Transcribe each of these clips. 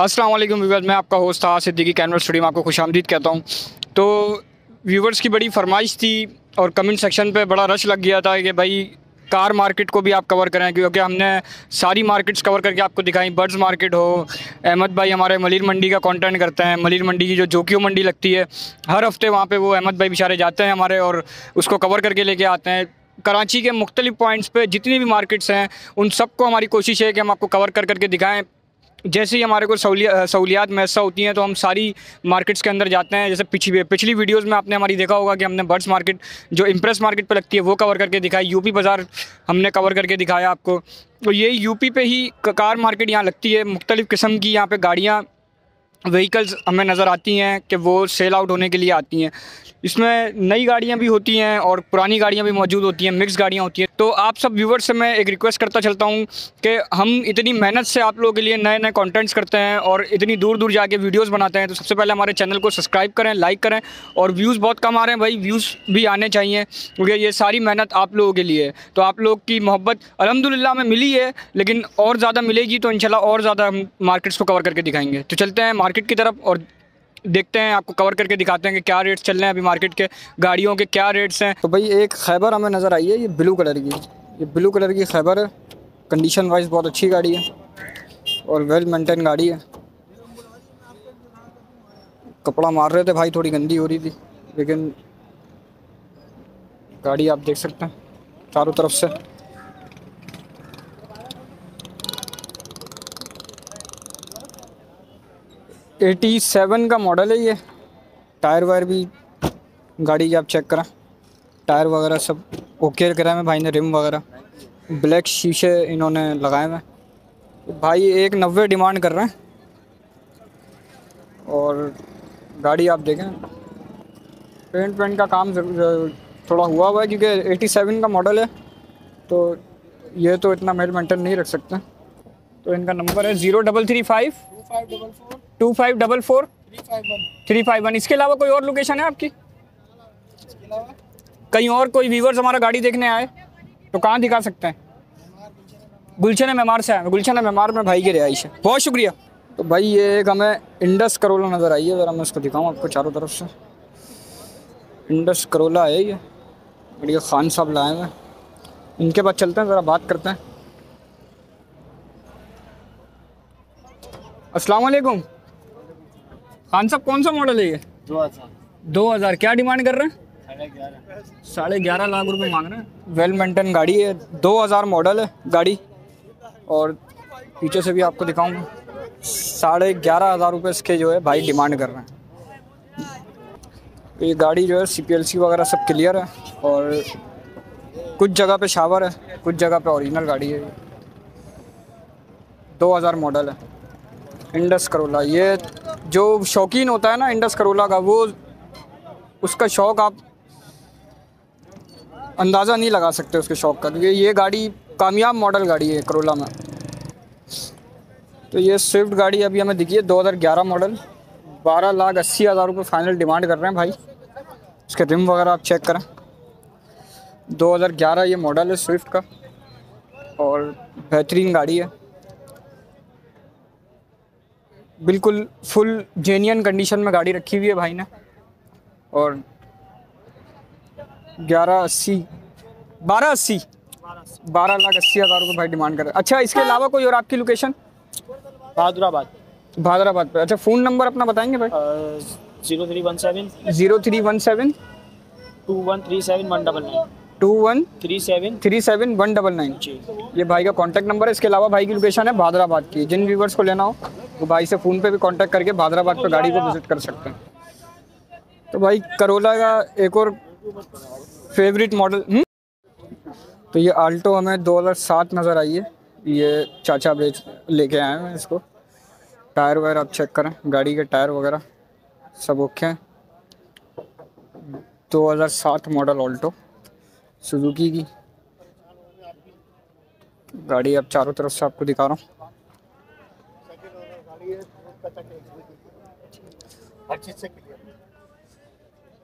अस्सलाम वालेकुम व्यूवर्स मैं आपका होस्ट था सिद्दीकी कैनवस स्टूडियो में आपको खुश आमदीद कहता हूँ। तो व्यूवर्स की बड़ी फरमाइश थी और कमेंट सेक्शन पे बड़ा रश लग गया था कि भाई कार मार्केट को भी आप कवर करें, क्योंकि हमने सारी मार्केट्स कवर करके आपको दिखाई। बर्ड्स मार्केट हो, अहमद भाई हमारे मलिर मंडी का कंटेंट करते हैं। मलिर मंडी की जो जोकियो मंडी लगती है, हर हफ़्ते वहाँ पे वो अहमद भाई बेचारे जाते हैं हमारे और उसको कवर करके लेके आते हैं। कराची के मुख्तलिफ़ पॉइंट्स पे जितनी भी मार्केट्स हैं, उन सबको हमारी कोशिश है कि हम आपको कवर कर करके दिखाएँ। जैसे ही हमारे को सहूलियात मैसा होती हैं तो हम सारी मार्केट्स के अंदर जाते हैं। जैसे पिछली पिछली वीडियोस में आपने हमारी देखा होगा कि हमने बर्ड्स मार्केट जो इम्प्रेस मार्केट पर लगती है, वो कवर करके दिखाई। यूपी बाज़ार हमने कवर करके दिखाया आपको। तो ये यूपी पे ही कार मार्केट यहाँ लगती है, मुख्तलिफ़ किस्म की यहाँ पर गाड़ियाँ व्हीकल्स हमें नज़र आती हैं कि वो सेल आउट होने के लिए आती हैं। इसमें नई गाड़ियाँ भी होती हैं और पुरानी गाड़ियाँ भी मौजूद होती हैं मिक्स गाड़ियाँ होती हैं। तो आप सब व्यूवर्स से मैं एक रिक्वेस्ट करता चलता हूँ कि हम इतनी मेहनत से आप लोगों के लिए नए नए कंटेंट्स करते हैं और इतनी दूर दूर जाके वीडियोस बनाते हैं तो सबसे पहले हमारे चैनल को सब्सक्राइब करें लाइक करें और व्यूज़ बहुत कम आ रहे हैं भाई व्यूज़ भी आने चाहिए, क्योंकि ये सारी मेहनत आप लोगों के लिए तो आप लोग की मोहब्बत अलहमदिल्ला में मिली है, लेकिन और ज़्यादा मिलेगी तो इन और ज़्यादा हम मार्केट्स को कवर करके दिखाएँगे। तो चलते हैं मार्केट की तरफ़ और देखते हैं, आपको कवर करके दिखाते हैं कि क्या रेट्स चल रहे हैं अभी मार्केट के, गाड़ियों के क्या रेट्स हैं। तो भाई एक खैबर हमें नज़र आई है, ये ब्लू कलर की। ये ब्लू कलर की खैबर है कंडीशन वाइज बहुत अच्छी गाड़ी है और वेल मेंटेन गाड़ी है। कपड़ा मार रहे थे भाई, थोड़ी गंदी हो रही थी, लेकिन गाड़ी आप देख सकते हैं, चारों तरफ़ से। एटी सेवन का मॉडल है ये। टायर वायर भी गाड़ी की आप चेक करें। टायर वगैरह सब ओके कराए हैं भाई ने रिम वगैरह। ब्लैक शीशे इन्होंने लगाए तो भाई एक नब्बे डिमांड कर रहे हैं। और गाड़ी आप देखें। पेंट पेंट का काम थोड़ा हुआ हुआ है क्योंकि एटी सेवन का मॉडल है। तो ये तो इतना मेल मेंटेन नहीं रख सकते। तो इनका नंबर है zero double three five. Two five double four. Three five one इसके अलावा कोई और लोकेशन है आपकी? कहीं और कोई व्यूवर्स हमारा गाड़ी देखने आए? तो कहाँ दिखा सकते हैं? गुलशन मेमार से आए गुलशन मेमार में भाई की रिहाइश है बहुत शुक्रिया। तो भाई ये एक हमें इंडस करोला नज़र आई है। ज़रा मैं इसको दिखाऊँ आपको चारों तरफ़ से। इंडस करोला है ये। बढ़िया खान साहब लाए हुए इनके पास चलते हैं ज़रा बात करते हैं। अस्सलाम वालेकुम। खान साहब कौन सा मॉडल है ये? दो हज़ार। दो हज़ार क्या डिमांड कर रहे हैं? साढ़े ग्यारह लाख रुपए मांग रहे हैं। वेल मेंटेन गाड़ी है। दो हज़ार मॉडल है गाड़ी। और पीछे से भी आपको दिखाऊँगा। साढ़े ग्यारह हज़ार रुपये इसके जो है भाई डिमांड कर रहे हैं। ये गाड़ी जो है सी पी एल सी वगैरह सब क्लियर है। और कुछ जगह पे शावर है। कुछ जगह पे ओरिजिनल गाड़ी है दो हज़ार मॉडल है। इंडस करोला ये जो शौकीन होता है ना इंडस करोला का, वो उसका शौक़ आप अंदाज़ा नहीं लगा सकते उसके शौक़ का, क्योंकि ये गाड़ी कामयाब मॉडल गाड़ी है करोला में। तो ये स्विफ्ट गाड़ी अभी हमें दिखी है 2011 मॉडल, बारह लाख अस्सी हज़ार रुपये फाइनल डिमांड कर रहे हैं भाई। उसके रिम वगैरह आप चेक करें। 2011 ये मॉडल है स्विफ्ट का, और बेहतरीन गाड़ी है। बिल्कुल फुल जेन्यन कंडीशन में गाड़ी रखी हुई है भाई ने। और ग्यारह अस्सी बारह अस्सी बारह लाख अस्सी हज़ार रुपये भाई डिमांड कर रहे अच्छा इसके अलावा कोई और आपकी लोकेशन बहादुराबाद बहादुराबाद पे। अच्छा फ़ोन नंबर अपना बताएँगे भाई? Zero three one seven. Zero three one seven. Two one three seven one double nine. Two one three seven three seven one double nine. जी। ये भाई का कॉन्टैक्ट नंबर है। इसके अलावा भाई की लोकेशन है भादराबाद की। जिन व्यूवर्स को लेना हो वो भाई से फ़ोन पे भी कांटेक्ट करके बहादुराबाद पे गाड़ी को विज़िट कर सकते हैं। तो भाई करोला का एक और फेवरेट मॉडल तो ये आल्टो हमें 2007 नज़र आई है। ये चाचा बेच, लेके आए हैं इसको। टायर वगैरह आप चेक करें, गाड़ी के टायर वगैरह सब ओके हैं। 2007 मॉडल ऑल्टो सुजुकी की। गाड़ी अब चारों तरफ़ से आपको दिखा रहा हूँ।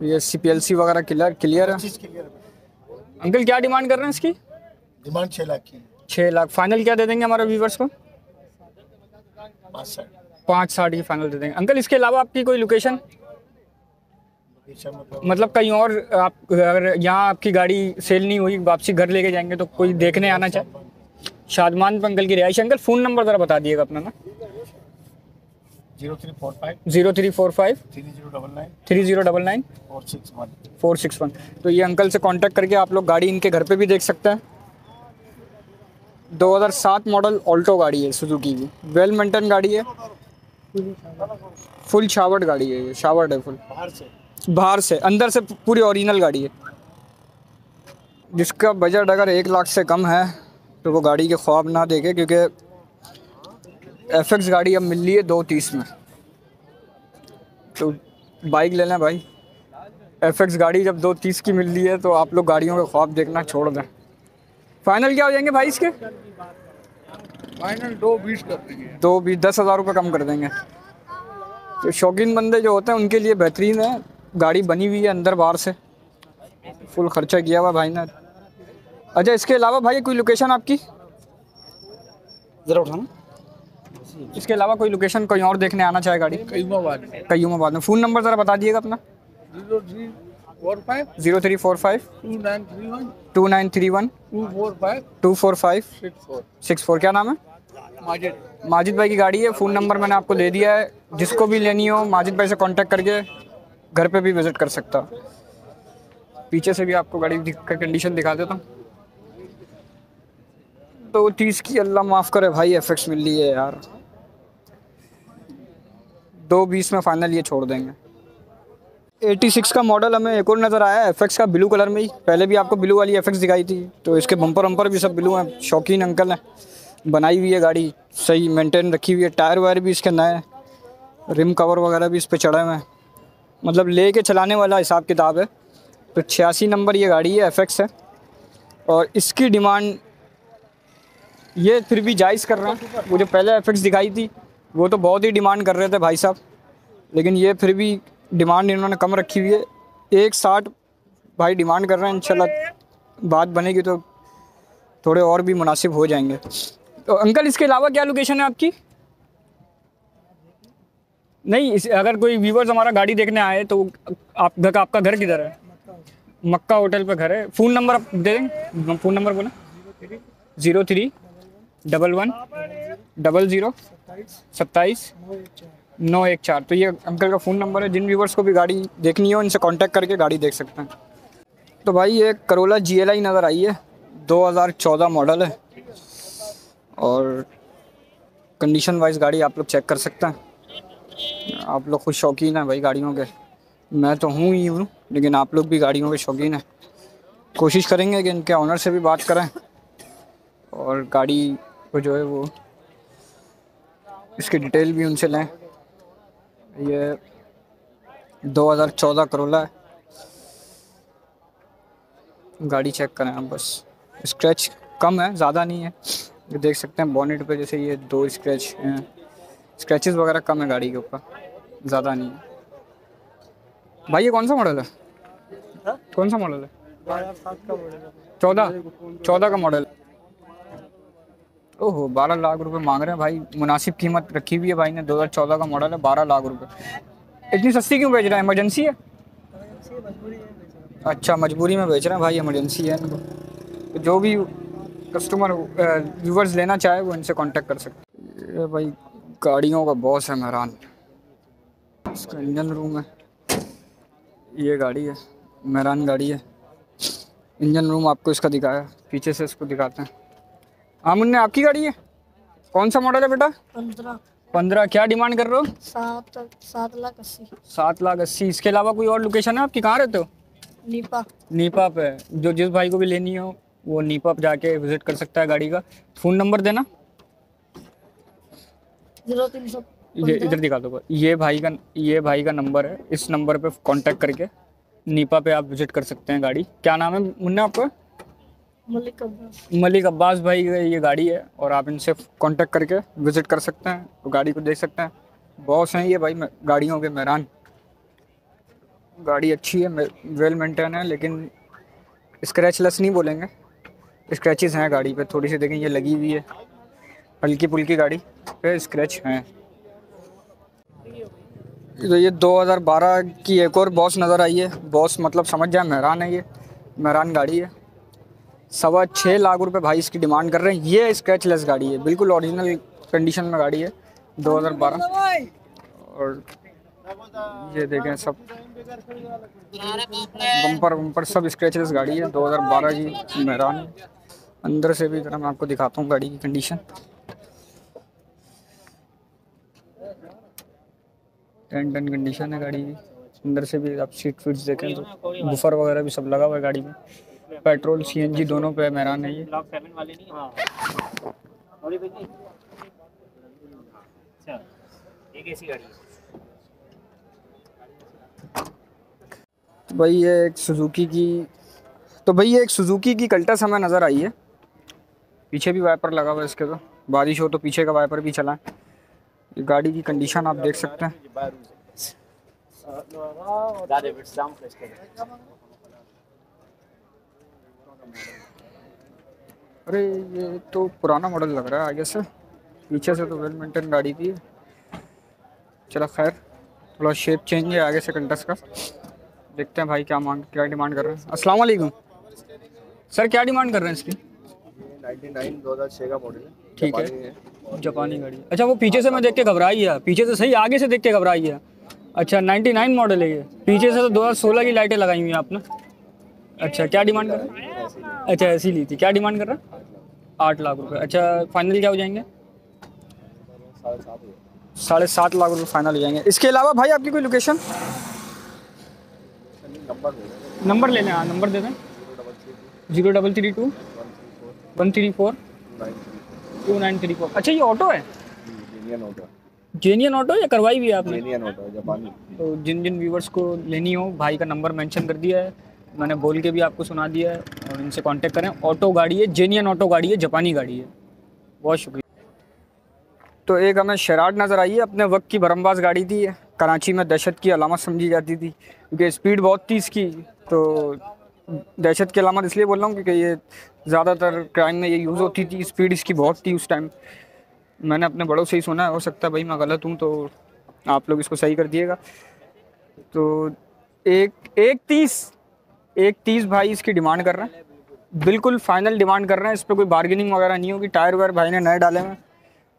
ये सी पी एल सी वगैरह क्लियर क्लियर है? अंकल क्या डिमांड कर रहे हैं इसकी? डिमांड छः लाख की। छः लाख। फाइनल क्या दे देंगे हमारे व्यूवर्स को? पाँच साठ। की फाइनल दे देंगे। अंकल इसके अलावा आपकी कोई लोकेशन मतलब कहीं और आप अगर यहाँ आपकी गाड़ी सेल नहीं हुई वापसी घर लेके जाएँगे तो कोई देखने आना चाहे शादमान पे अंकल की रिहाइश अंकल फ़ोन नंबर ज़रा बता दिएगा अपना ना। Zero three four five. Zero three four five. Three zero double nine. Three zero double nine. Four six one. Four six one तो ये अंकल से कांटेक्ट करके आप लोग गाड़ी इनके घर पे भी देख सकते हैं। 2007 मॉडल ऑल्टो गाड़ी है सुजुकी की। वेल मेंटेन गाड़ी है। फुल शावर्ड गाड़ी है ये शावर्ड है फुल बाहर से। बाहर से अंदर से पूरी ओरिजिनल गाड़ी है। जिसका बजट अगर एक लाख से कम है तो वो गाड़ी के ख्वाब ना देखे क्योंकि एफ़ एक्स गाड़ी अब मिल रही है दो तीस में। तो बाइक ले लें भाई। एफ़ एक्स गाड़ी जब दो तीस की मिल रही है तो आप लोग गाड़ियों के ख्वाब देखना छोड़ दें। फाइनल क्या हो जाएँगे भाई इसके? फाइनल दो बीस कर देंगे। दो बीस दस हज़ार रुपये कम कर देंगे। तो शौकीन बंदे जो होते हैं उनके लिए बेहतरीन है। गाड़ी बनी हुई है अंदर बाहर से। फुल खर्चा किया हुआ भाई ने। अच्छा इसके अलावा भाई कोई लोकेशन आपकी? ज़रा उठाना। इसके अलावा कोई लोकेशन कोई और देखने आना चाहे गाड़ी? कई बाद में फ़ोन नंबर ज़रा बता दिएगा अपना। Zero three four five. Zero three four five. Two nine three one. Two nine three one. Two four five. Two four five. Six four. क्या नाम है? मार्केट माजिद भाई की गाड़ी है फ़ोन नंबर मैंने आपको दे दिया है। जिसको भी लेनी हो माजिद भाई से कांटेक्ट करके घर पे भी विज़िट कर सकता। पीछे से भी आपको गाड़ी का कंडीशन दिखा देता हूँ। तो तीस की अल्लाह माफ़ करे भाई एफ़ मिल रही है यार। दो बीस में फाइनल ये छोड़ देंगे। 86 का मॉडल हमें एक और नज़र आया एफएक्स का ब्लू कलर में ही। पहले भी आपको ब्लू वाली एफएक्स दिखाई थी तो इसके बम्पर वम्पर भी सब ब्लू हैं। शौकीन अंकल हैं, बनाई हुई है गाड़ी, सही मेंटेन रखी हुई है। टायर वायर भी इसके नए रिम कवर वगैरह भी इस पर चढ़े हुए हैं। मतलब ले के चलाने वाला हिसाब किताब है। तो छियासी नंबर ये गाड़ी है FX है। और इसकी डिमांड ये फिर भी जायज़ कर रहे हैं। मुझे पहले एफ़ दिखाई थी वो तो बहुत ही डिमांड कर रहे थे भाई साहब, लेकिन ये फिर भी डिमांड इन्होंने कम रखी हुई है। एक साठ भाई डिमांड कर रहे हैं, इंशाल्लाह बात बनेगी तो थोड़े और भी मुनासिब हो जाएँगे। तो अंकल, इसके अलावा क्या लोकेशन है आपकी? नहीं, इस, अगर कोई व्यूवर्स हमारा गाड़ी देखने आए तो आप, घर आपका घर किधर है? मक्का होटल पे घर है। फ़ोन नंबर आप दे देंगे फ़ोन नंबर बोला। Zero three double one double zero सत्ताईस। नौ एक चार। तो ये अंकल का फ़ोन नंबर है जिन व्यूवर्स को भी गाड़ी देखनी हो इनसे कांटेक्ट करके गाड़ी देख सकते हैं। तो भाई ये करोला जी एल आई नज़र आई है। 2014 मॉडल है। और कंडीशन वाइज गाड़ी आप लोग चेक कर सकते हैं। आप लोग खुद शौकीन हैं भाई गाड़ियों के। मैं तो हूँ ही हूँ लेकिन आप लोग भी गाड़ियों के शौकीन हैं। कोशिश करेंगे कि इनके ऑनर से भी बात करें। और गाड़ी को जो है वो इसकी डिटेल भी उनसे लें। ये 2014 करोला है। गाड़ी चेक करें आप बस। स्क्रैच कम है ज़्यादा नहीं है। ये देख सकते हैं बॉनेट पे जैसे ये दो स्क्रैच हैं। स्क्रैचेस वगैरह कम है गाड़ी के ऊपर ज़्यादा नहीं है। भाई ये कौन सा मॉडल है? कौन सा मॉडल है? चौदह चौदह का मॉडल ओहो, बारह लाख रुपए मांग रहे हैं भाई। मुनासिब कीमत रखी हुई है भाई ने। 2014 का मॉडल है, बारह लाख रुपए। इतनी सस्ती क्यों बेच रहे हैं? इमरजेंसी है? अच्छा मजबूरी में बेच रहे हैं भाई इमरजेंसी है इनको। तो जो भी कस्टमर व्यूवर्स लेना चाहे, वो इनसे कांटेक्ट कर सकते। ये भाई, गाड़ियों का बॉस है मेहरान। इसका इंजन रूम है। ये गाड़ी है, मेहरान गाड़ी है। इंजन रूम आपको इसका दिखाया पीछे से इसको दिखाते हैं। हाँ मुन्ने आपकी गाड़ी है? कौन सा मॉडल है बेटा? पंद्रह। पंद्रह। क्या डिमांड कर रहे हो? सात सात लाख अस्सी। सात लाख अस्सी। इसके अलावा कोई और लोकेशन है आपकी? कहाँ रहते हो? नीपा। नीपा पे। जो जिस भाई को भी लेनी हो वो नीपा पे जाके विज़िट कर सकता है गाड़ी का। फ़ोन नंबर देना। ज़ीरो तीन सौ ये इधर दिखा दो ये भाई का ये भाई का नंबर है। इस नंबर पे कांटेक्ट करके नीपा पे आप विज़िट कर सकते हैं गाड़ी। क्या नाम है मुन्ना आपका? मलिक अब्बास। मलिक अब्बास भाई, ये गाड़ी है और आप इनसे कांटेक्ट करके विज़िट कर सकते हैं तो गाड़ी को देख सकते हैं। बॉस हैं ये भाई गाड़ियों के मेहरान गाड़ी अच्छी है वेल मेंटेन है, लेकिन स्क्रैचलेस नहीं बोलेंगे। स्क्रैचेस हैं गाड़ी पे, थोड़ी सी देखें, ये लगी हुई है। हल्की पुल्की गाड़ी पे स्क्रैच हैं। तो ये 2012 की एक और बॉस नज़र आई है। बॉस मतलब समझ जाए मेहरान है ये। मेहरान गाड़ी है। सवा छः लाख रुपए भाई इसकी डिमांड कर रहे हैं। ये स्क्रैचलेस गाड़ी है, बिल्कुल ओरिजिनल कंडीशन में गाड़ी है 2012 और ये देखें सब। बम्पर बम्पर सब स्क्रैचलेस गाड़ी है 2012 की मेहरान अंदर से भी मैं आपको दिखाता हूँ गाड़ी की कंडीशन टेन टन कंडीशन है गाड़ी की। अंदर से भी आप सीट फिट्स देखें तो बुफर वगैरह भी सब लगा हुआ है गाड़ी में। पेट्रोल सीएनजी दोनों पे मेहरान है ये। हाँ? अच्छा है। तो भाई ये एक सुजुकी की तो भाई ये एक सुजुकी की कल्टस हमें नज़र आई है। पीछे भी वाइपर लगा हुआ है इसके तो। बारिश हो तो पीछे का वाइपर भी चला है। ये गाड़ी की कंडीशन आप देख सकते हैं ज़्यादा बिट्स डाउन प्रेस करें अरे ये तो पुराना मॉडल लग रहा है आगे से पीछे से तो वेल मेंटेन गाड़ी थी। चलो खैर थोड़ा शेप चेंज है आगे से कंटस का। देखते हैं भाई क्या मांग क्या डिमांड कर रहे हैं। अस्सलाम वालेकुम सर क्या डिमांड कर रहे हैं इसकी? 99 2006 का मॉडल है। ठीक है। जापानी है। जापानी गाड़ी। अच्छा वो पीछे से मैं देख के घबराई है पीछे से सही आगे से देख के घबराई है अच्छा 99 मॉडल है ये। पीछे से तो 2016 की लाइटें लगाई हुई हैं आपने। अच्छा क्या डिमांड कर रहे हैं? अच्छा ऐसी ली थी। क्या डिमांड कर रहा हैं? आठ लाख रुपए। अच्छा फाइनल क्या हो जाएँगे? साढ़े सात लाख रुपए फाइनल हो जाएँगे। इसके अलावा भाई आपकी कोई लोकेशन नंबर ले लें। हाँ नंबर दे दें। Zero double three two one three four two nine three four अच्छा ये ऑटो है? जेनियन ऑटो या करवाई भी है आपने? जेनियन ऑटो जापानी। तो जिन जिन व्यूवर्स को लेनी हो भाई का नंबर मेंशन कर दिया है। मैंने बोल के भी आपको सुना दिया है, और इनसे कांटेक्ट करें। ऑटो गाड़ी है जेनियन ऑटो गाड़ी है, जापानी गाड़ी है। बहुत शुक्रिया। तो एक हमें शराट नज़र आई है, अपने वक्त की भरमबाज गाड़ी थी, कराची में दहशत की अलामत समझी जाती थी, क्योंकि स्पीड बहुत थी इसकी। तो दहशत की अलामत इसलिए बोल रहा हूँ क्योंकि ये ज़्यादातर क्राइम में ये यूज़ होती थी स्पीड इसकी बहुत थी उस टाइम मैंने अपने बड़ों से ही सुना है, हो सकता है भाई मैं गलत हूँ तो आप लोग इसको सही कर दिएगा। तो एक एक तीस एक तीस भाई इसकी डिमांड कर रहे हैं। बिल्कुल फाइनल डिमांड कर रहे हैं। इस पर कोई बार्गेनिंग वगैरह नहीं होगी। टायर वायर भाई ने नए डाले हैं।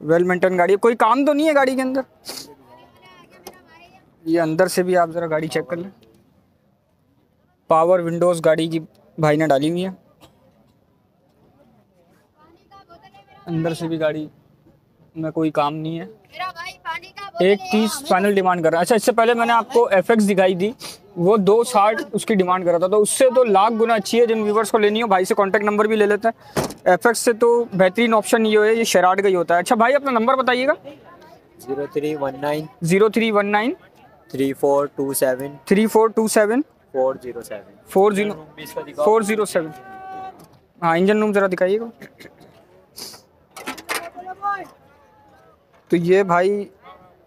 वेल मेंटेन गाड़ी है। कोई काम तो नहीं है गाड़ी के अंदर? ये अंदर से भी आप ज़रा गाड़ी चेक कर लें। पावर विंडोज़ गाड़ी की भाई ने डाली हुई है। अंदर से भी गाड़ी में कोई काम नहीं है। एक तीस फाइनल डिमांड कर रहा है। अच्छा इससे पहले मैंने आपको एफएक्स दिखाई थी वो दो साठ उसकी डिमांड कर रहा था। तो उससे तो लाख गुना अच्छी है जिन व्यूवर्स को लेनी हो। भाई से कांटेक्ट नंबर भी ले लेते हैं। एफएक्स से तो बेहतरीन ऑप्शन ये है ये शेराड का ही होता है। अच्छा भाई अपना नंबर बताइएगा। Zero three one nine. Zero three one nine. Three four two seven. Three four two seven. Four zero seven. Four zero four zero seven. हाँ इंजन रूम ज़रा दिखाइएगा। तो ये भाई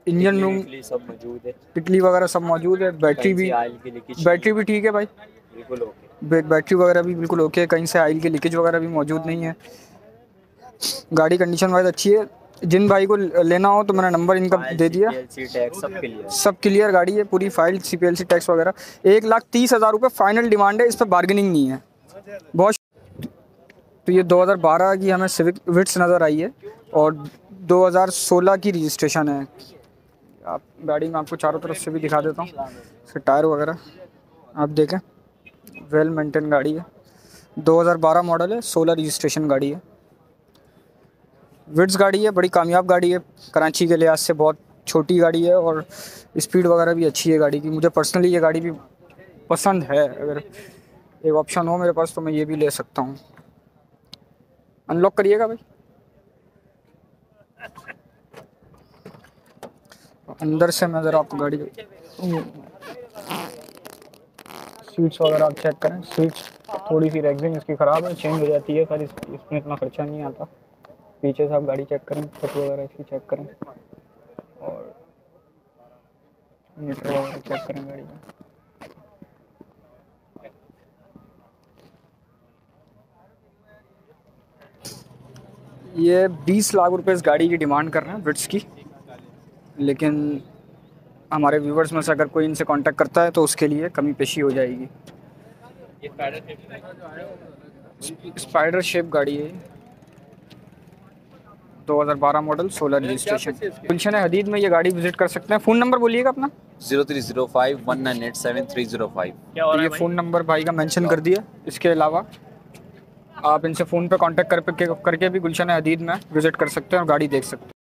इंजन रूम सब मौजूद है। टिकली वगैरह सब मौजूद है। बैटरी भी बैटरी भी ठीक है भाई। बिल्कुल ओके बैटरी वगैरह भी बिल्कुल ओके है। कहीं से आयल की लीकेज वगैरह भी मौजूद नहीं है। गाड़ी कंडीशन वाइज अच्छी है। जिन भाई को लेना हो तो मैंने नंबर इनका दे दिया। सब क्लियर सब क्लियर गाड़ी है पूरी file C P L C tax वगैरह। एक लाख तीस हज़ार रुपये फाइनल डिमांड है। इस पर बार्गेनिंग नहीं है। बहुत तो ये 2012 की हमें सिविक विट्स नज़र आई है। और 2016 की रजिस्ट्रेशन है। आप गाड़ी में आपको चारों तरफ़ से भी दिखा देता हूँ। इसके टायर वगैरह, आप देखें वेल मेंटेन गाड़ी है। 2012 मॉडल है 16 रजिस्ट्रेशन गाड़ी है। विड्स गाड़ी है, बड़ी कामयाब गाड़ी है। कराची के लिहाज से बहुत छोटी गाड़ी है और स्पीड वगैरह भी अच्छी है गाड़ी की। मुझे पर्सनली ये गाड़ी भी पसंद है। अगर एक ऑप्शन हो मेरे पास तो मैं ये भी ले सकता हूँ। अनलॉक करिएगा भाई। अंदर से मैं ज़रा आपको गाड़ी सीट्स वगैरह आप चेक करें। सीट्स थोड़ी सी रैगजिंग इसकी ख़राब है चेंज हो जाती है पर इस, इसमें इतना खर्चा नहीं आता। पीछे से आप गाड़ी चेक करें फट वगैरह इसकी चेक करें। और मीटर वगैरह चेक करें गाड़ी का ये बीस लाख रुपए इस गाड़ी की डिमांड कर रहे हैं ब्रिट्स की। लेकिन हमारे व्यूवर्स में से अगर कोई इनसे कांटेक्ट करता है तो उसके लिए कमी पेशी हो जाएगी। स्पाइडर शेप गाड़ी है। 2012 मॉडल 16 रजिस्ट्रेशन गुलशन हदीद में ये गाड़ी विज़िट कर सकते हैं। फ़ोन नंबर बोलिएगा अपना। Zero three zero five one nine eight seven three zero five. तो ये फ़ोन नंबर भाई का मेंशन कर दिया। इसके अलावा आप इनसे फ़ोन पे कांटेक्ट कर करके भी गुलशन हदीद में विज़िट कर सकते हैं और गाड़ी देख सकते हैं।